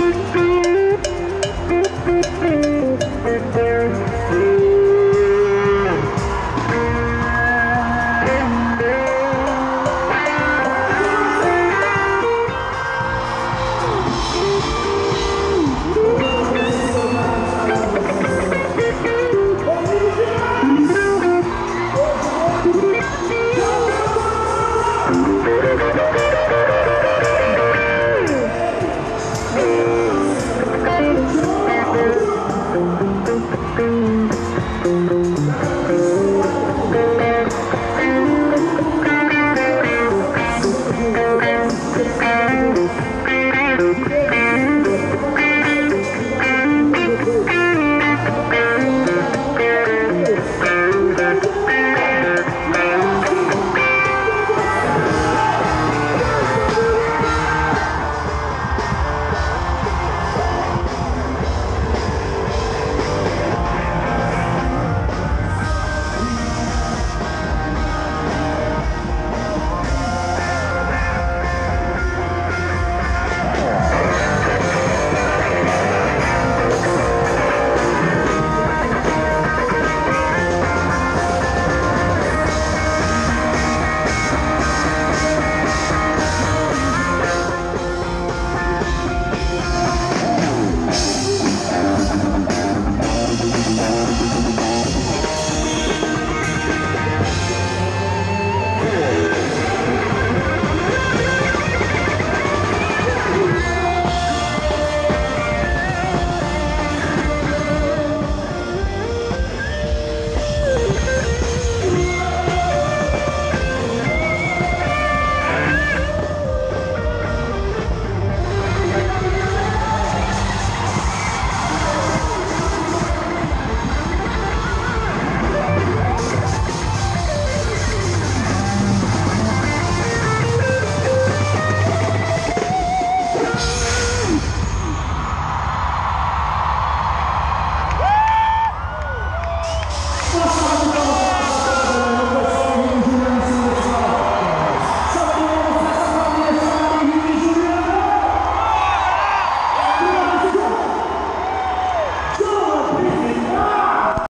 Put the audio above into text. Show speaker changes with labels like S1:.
S1: Música